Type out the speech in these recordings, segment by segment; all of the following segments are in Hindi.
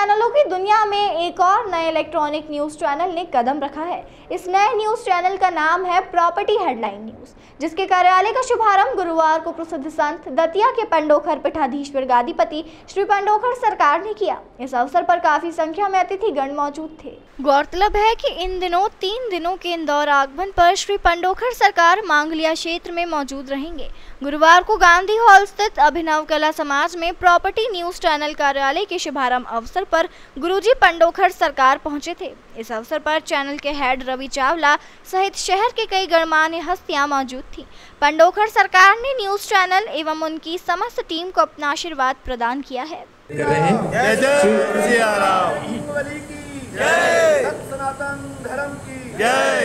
दुनिया में एक और नए इलेक्ट्रॉनिक न्यूज़ चैनल ने कदम रखा है। इस नए न्यूज़ चैनल का नाम है प्रॉपर्टी हेडलाइन न्यूज़ जिसके कार्यालय का शुभारंभ गुरुवार को प्रसिद्ध संत दतिया के पंडोखर पीठाधीश्वर गादीपति श्री पंडोखर सरकार ने किया। इस अवसर पर काफ़ी संख्या में अतिथिगण मौजूद थे। गौरतलब है कि इन दिनों तीन दिनों के इंदौर आगमन पर श्री पंडोखर सरकार मांगलिया क्षेत्र में मौजूद रहेंगे। गुरुवार को गांधी हॉल स्थित अभिनव कला समाज में प्रॉपर्टी न्यूज़ चैनल कार्यालय के शुभारंभ अवसर पर गुरुजी पंडोखर सरकार पहुँचे थे। इस अवसर पर चैनल के हेड रवि चावला सहित शहर के कई गणमान्य हस्तियाँ मौजूद थी। पंडोखर सरकार ने न्यूज़ चैनल एवं उनकी समस्त टीम को अपना आशीर्वाद प्रदान किया है। जय।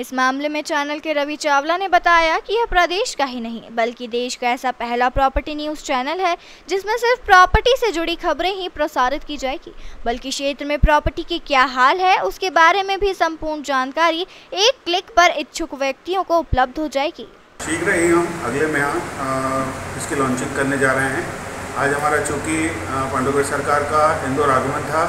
इस मामले में चैनल के रवि चावला ने बताया कि यह प्रदेश का ही नहीं, बल्कि देश का ऐसा पहला प्रॉपर्टी न्यूज़ चैनल है, जिसमें सिर्फ़ प्रॉपर्टी से जुड़ी खबरें ही प्रसारित की जाएगी। बल्कि क्षेत्र में प्रॉपर्टी की क्या हाल है, उसके बारे में भी संपूर्ण जानकारी एक क्लिक पर इच्छुक व्यक्तियों को उपलब्ध हो जाएगी। शीघ्र ही हम, अगले माह इसकी लॉन्चिंग करने जा रहे हैं। आज हमारा चूँकि पांडुगढ़ सरकार का इंदौर आगमन था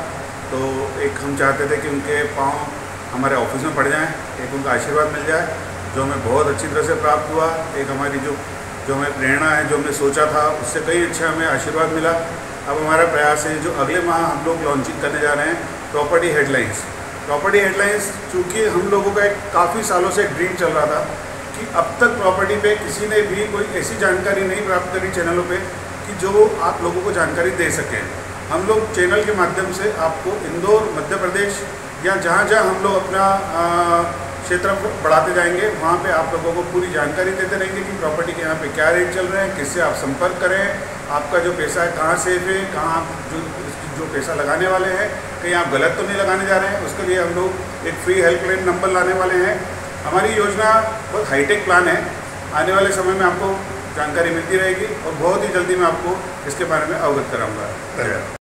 तो एक हम चाहते थे कि उनके पाँव हमारे ऑफ़िस में पड़ जाएँ, एक उनका आशीर्वाद मिल जाए, जो हमें बहुत अच्छी तरह से प्राप्त हुआ, एक हमारी जो जो हमें प्रेरणा है, जो हमने सोचा था, उससे कई अच्छा हमें आशीर्वाद मिला। अब हमारा प्रयास है, जो अगले माह हम लोग लॉन्चिंग करने जा रहे हैं प्रॉपर्टी हेडलाइंस प्रॉपर्टी हेडलाइंस चूँकि हम लोगों का एक काफ़ी सालों से ड्रीम चल रहा था, कि अब तक प्रॉपर्टी पे किसी ने भी कोई ऐसी जानकारी नहीं प्राप्त करी चैनलों पे, कि जो आप लोगों को जानकारी दे सकें। हम लोग चैनल के माध्यम से आपको इंदौर, मध्य प्रदेश या जहाँ जहाँ हम लोग अपना क्षेत्र बढ़ाते जाएँगे, वहाँ पे आप लोगों को पूरी जानकारी देते रहेंगे कि प्रॉपर्टी के यहाँ पे क्या रेट चल रहे हैं, किससे आप संपर्क करें, आपका जो पैसा है कहाँ सेफ़ है, कहाँ आप जो जो पैसा लगाने वाले हैं, कहीं आप गलत तो नहीं लगाने जा रहे हैं, उसके लिए हम लोग एक फ्री हेल्पलाइन नंबर लाने वाले हैं। हमारी योजना बहुत हाईटेक प्लान है, आने वाले समय में आपको जानकारी मिलती रहेगी और बहुत ही जल्दी मैं आपको इसके बारे में अवगत कराऊँगा। धन्यवाद।